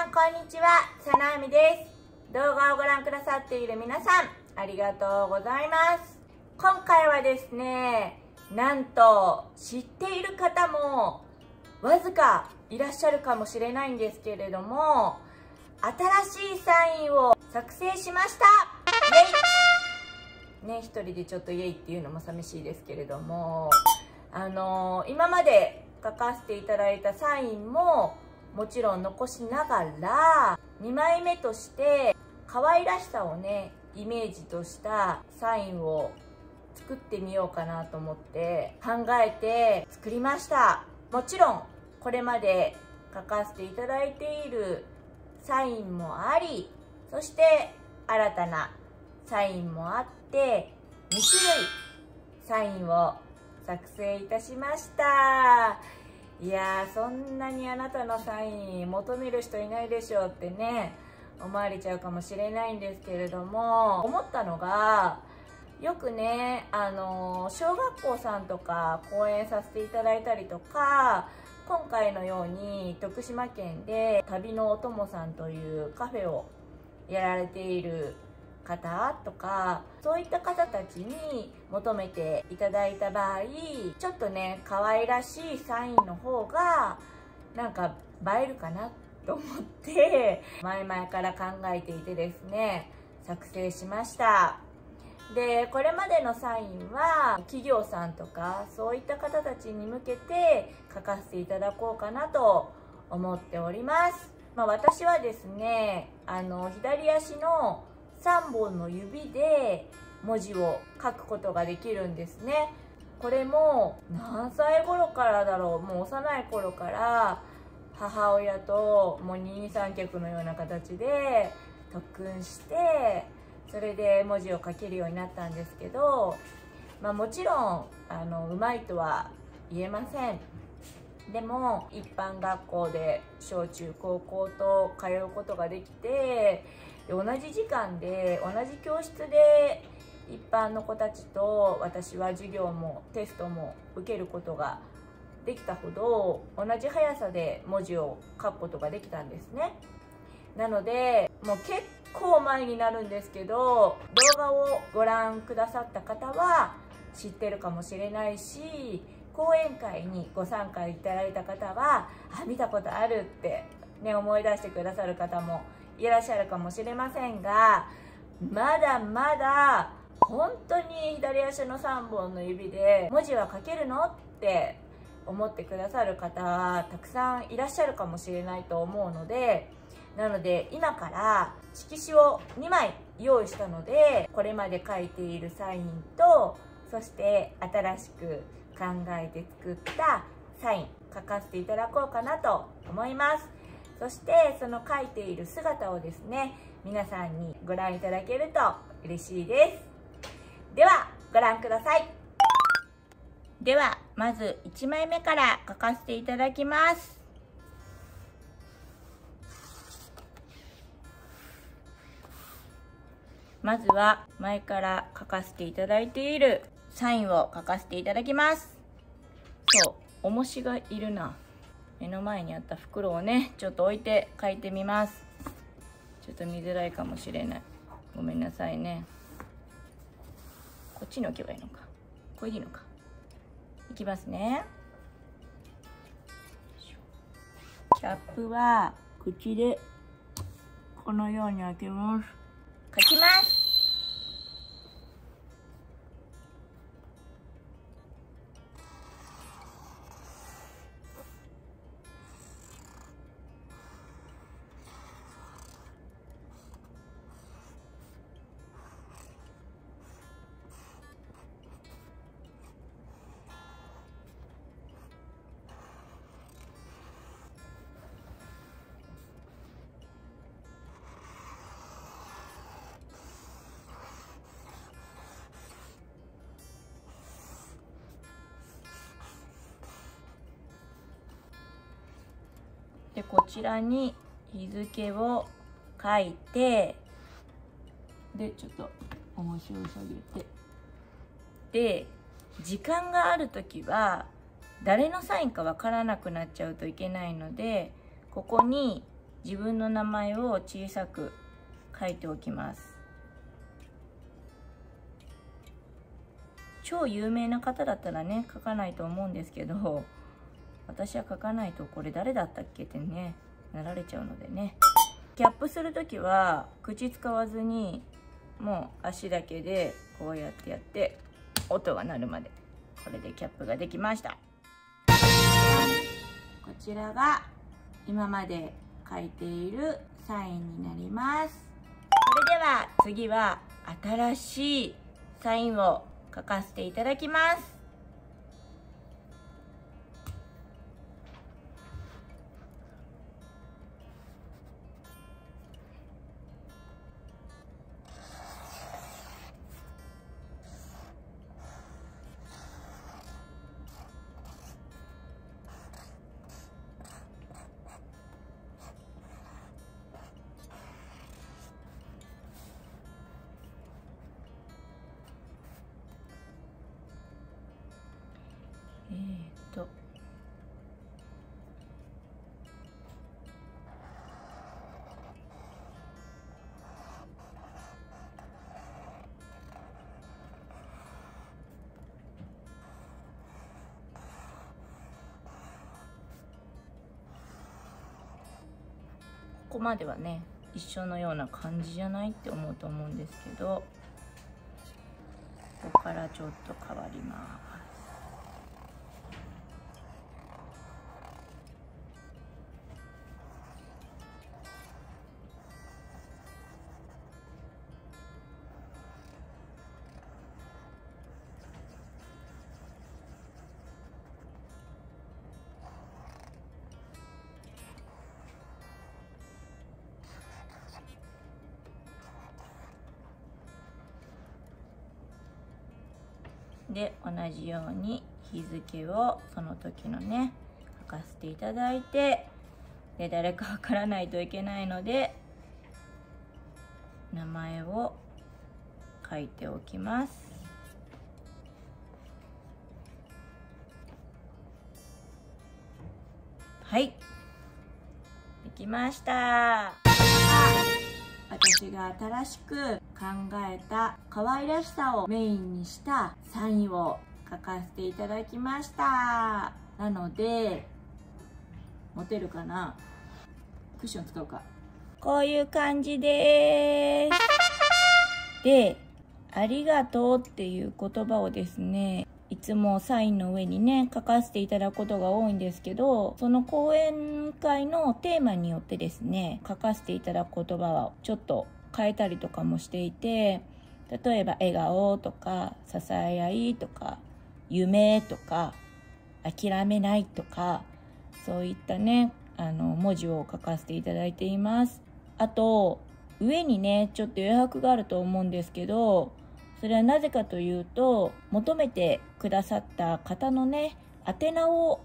さんこんにちは。さなあみです。動画をご覧くださっている皆さんありがとうございます。今回はですねなんと知っている方もわずかいらっしゃるかもしれないんですけれども新しいサインを作成しました。イエイ。ね一人でちょっとイエイっていうのも寂しいですけれどもあのー、今まで書かせていただいたサインももちろん残しながら2枚目として可愛らしさをねイメージとしたサインを作ってみようかなと思って考えて作りました。もちろんこれまで書かせていただいているサインもありそして新たなサインもあって2種類サインを作成いたしました。いやそんなにあなたのサイン求める人いないでしょうってね思われちゃうかもしれないんですけれども思ったのがよくねあの小学校さんとか講演させていただいたりとか今回のように徳島県で旅のお供さんというカフェをやられている方とかそういった方たちに求めていただいた場合ちょっとね可愛らしいサインの方がなんか映えるかなと思って前々から考えていてですね作成しました。でこれまでのサインは企業さんとかそういった方たちに向けて書かせていただこうかなと思っております、まあ、私はですねあの左足の3本の指で文字を書くことができるんですね。これも何歳頃からだろう？もう幼い頃から母親ともう二人三脚のような形で特訓してそれで文字を書けるようになったんですけど、まあ、もちろんあのうまいとは言えません。でも一般学校で小中高校と通うことができてで同じ時間で同じ教室で一般の子たちと私は授業もテストも受けることができたほど同じ速さで文字を書くことができたんですね。なのでもう結構前になるんですけど動画をご覧くださった方は知ってるかもしれないし講演会にご参加いただいた方はあ見たことあるって、ね、思い出してくださる方もいらっしゃるかもしれませんがまだまだ本当に左足の3本の指で文字は書けるの？って思ってくださる方はたくさんいらっしゃるかもしれないと思うのでなので今から色紙を2枚用意したのでこれまで書いているサインとそして新しく考えて作ったサイン書かせていただこうかなと思います。そしてその書いている姿をですね皆さんにご覧いただけると嬉しいです。ではご覧ください。ではまず1枚目から書かせていただきます。まずは前から書かせていただいているサインを書かせていただきます。そう重しがいるな。目の前にあった袋をねちょっと置いて書いてみます。ちょっと見づらいかもしれない。ごめんなさいね。こっちに置けばいいのか。これでいいのか。いきますね。キャップは口でこのように開けます。書きます。でこちらに日付を書いてでちょっと重しを下げて。で時間がある時は誰のサインかわからなくなっちゃうといけないのでここに自分の名前を小さく書いておきます。超有名な方だったらね書かないと思うんですけど私は書かないとこれ誰だったっけってねなられちゃうのでね。キャップする時は口使わずにもう足だけでこうやってやって音が鳴るまでこれでキャップができました。こちらが今まで書いているサインになります。それでは次は新しいサインを書かせていただきます。えー、と。ここまではね一緒のような感じじゃないって思うと思うんですけどここからちょっと変わります。で同じように日付をその時のね書かせていただいてで誰かわからないといけないので名前を書いておきます。はい。できました。私が新しく考えた可愛らしさをメインにしたサインを書かせていただきました。なので持てるかな？クッション使うか？こういう感じです。でありがとうっていう言葉をですねいつもサインの上にね書かせていただくことが多いんですけどその講演会のテーマによってですね書かせていただく言葉はちょっと変えたりとかもしていて例えば笑顔とか支え合いとか夢とか諦めないとかそういったねあの文字を書かせていただいています。あと上にねちょっと余白があると思うんですけどそれはなぜかというと求めてくださった方のね宛名を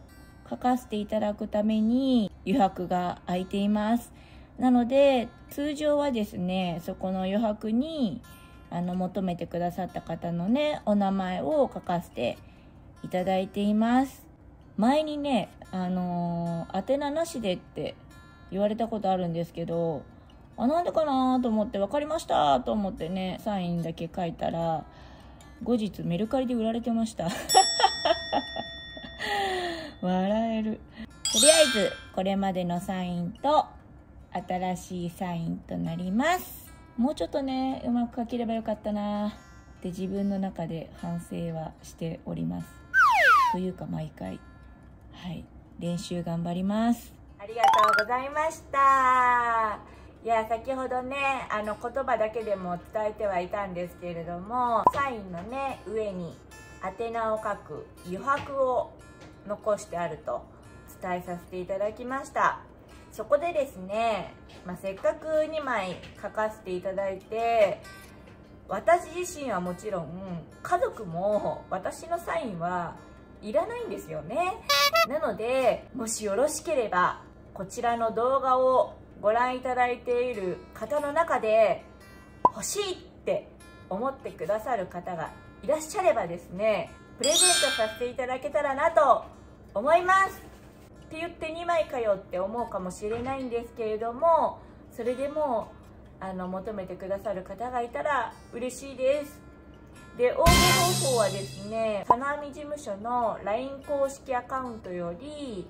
書かせていただくために余白が空いています。なので通常はですねそこの余白にあの求めてくださった方のねお名前を書かせていただいています。前にねあのー、宛名なしでって言われたことあるんですけどあなんでかなと思って分かりましたと思ってねサインだけ書いたら後日メルカリで売られてました。笑える。とりあえずこれまでのサインと新しいサインとなります。もうちょっとねうまく書ければよかったな。って自分の中で反省はしております。というか毎回。はい。練習頑張ります。ありがとうございました。いや先ほどねあの言葉だけでも伝えてはいたんですけれどもサインのね上に宛名を書く余白を残してあると伝えさせていただきました。そこでですね、まあ、せっかく2枚書かせていただいて私自身はもちろん家族も私のサインはいらないんですよね。なのでもしよろしければこちらの動画をご覧いただいている方の中で欲しいって思ってくださる方がいらっしゃればですねプレゼントさせていただけたらなと思います。って言って2枚かよって思うかもしれないんですけれどもそれでもあの求めてくださる方がいたら嬉しいです。で応募方法はですね金網事務所の LINE 公式アカウントより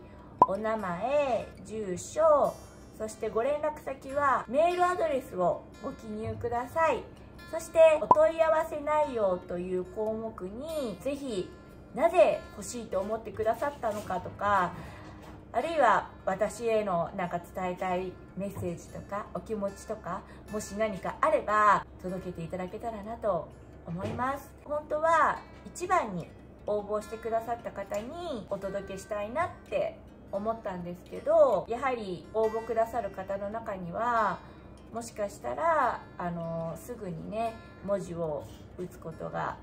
お名前住所そしてご連絡先はメールアドレスをご記入ください。そしてお問い合わせ内容という項目にぜひなぜ欲しいと思ってくださったのかとかあるいは私へのなんか伝えたいメッセージとかお気持ちとかもし何かあれば届けていただけたらなと思います。本当は一番に応募してくださった方にお届けしたいなって思ったんですけどやはり応募くださる方の中にはもしかしたらあのすぐにね文字を打つことが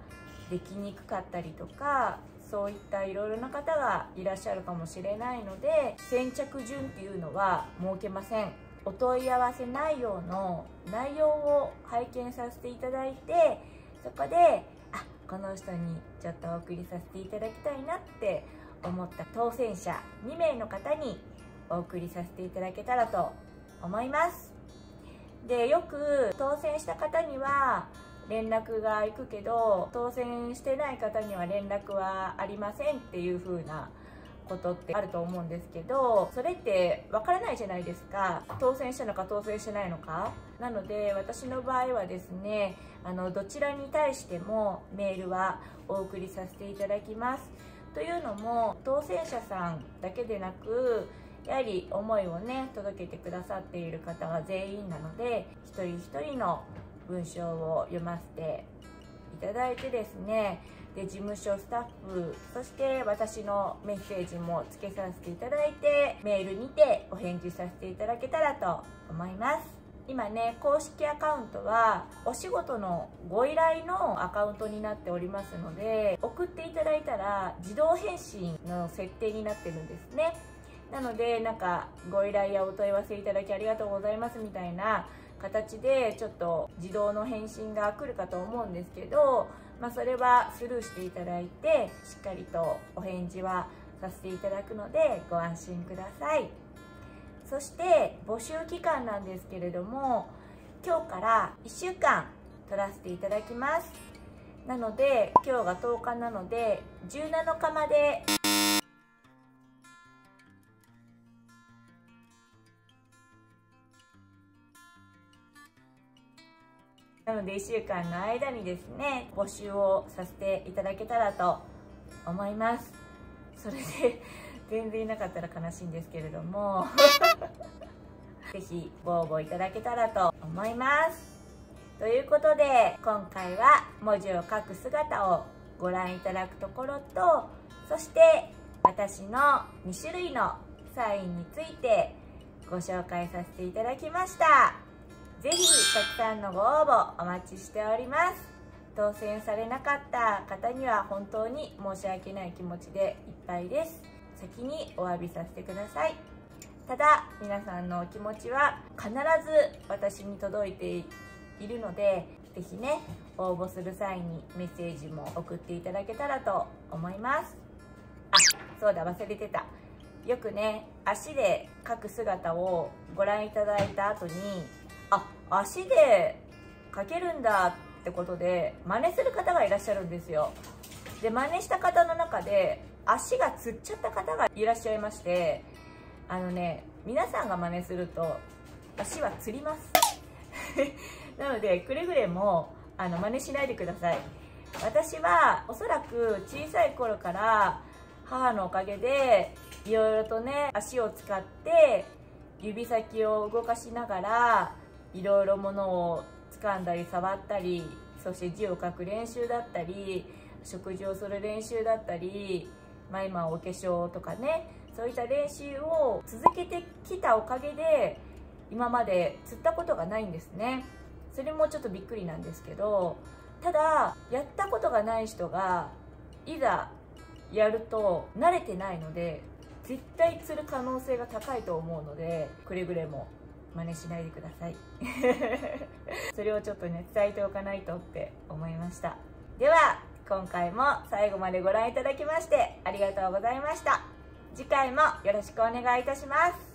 できにくかったりとかそういったいろいろな方がいらっしゃるかもしれないので先着順っていうのは設けません。お問い合わせ内容の内容を拝見させていただいてそこであこの人にちょっとお送りさせていただきたいなって思った当選者2名の方にお送りさせていただけたらと思います。でよく当選した方には連絡が行くけど当選してない方には連絡はありませんっていう風なことってあると思うんですけどそれってわからないじゃないですか。当選したのか当選してないのか？なので私の場合はですねあのどちらに対してもメールはお送りさせていただきます。というのも当選者さんだけでなくやはり思いをね届けてくださっている方が全員なので一人一人の文章を読ませていただいてですねで事務所スタッフそして私のメッセージもつけさせていただいてメールにてお返事させていただけたらと思います。今ね公式アカウントはお仕事のご依頼のアカウントになっておりますので送っていただいたら自動返信の設定になってるんですね。なのでなんかご依頼やお問い合わせいただきありがとうございますみたいな形でちょっと自動の返信が来るかと思うんですけど、まあ、それはスルーしていただいてしっかりとお返事はさせていただくのでご安心ください。そして募集期間なんですけれども今日から1週間取らせていただきます。なので今日が10日なので17日まで。なので1週間の間にですね募集をさせていただけたらと思います。それで全然いなかったら悲しいんですけれども。ぜひご応募いただけたらと思います。ということで今回は文字を書く姿をご覧いただくところとそして私の2種類のサインについてご紹介させていただきました。ぜひたくさんのご応募お待ちしております。当選されなかった方には本当に申し訳ない気持ちでいっぱいです先にお詫びさせてください。ただ皆さんのお気持ちは必ず私に届いているのでぜひね応募する際にメッセージも送っていただけたらと思います。あそうだ忘れてた。よくね足で描く姿をご覧いただいた後にあ足でかけるんだってことで真似する方がいらっしゃるんですよ。で真似した方の中で足がつっちゃった方がいらっしゃいましてあのね皆さんが真似すると足はつります。なのでくれぐれもあの真似しないでください。私はおそらく小さい頃から母のおかげでいろいろとね足を使って指先を動かしながらいろいろものを掴んだり触ったりそして字を書く練習だったり食事をする練習だったり、まあ、今お化粧とかねそういった練習を続けてきたおかげで今まで釣ったことがないんですね。それもちょっとびっくりなんですけどただやったことがない人がいざやると慣れてないので絶対釣る可能性が高いと思うのでくれぐれも真似しないでください。それをちょっとね伝えておかないとって思いました。では今回も最後までご覧いただきましてありがとうございました。次回もよろしくお願いいたします。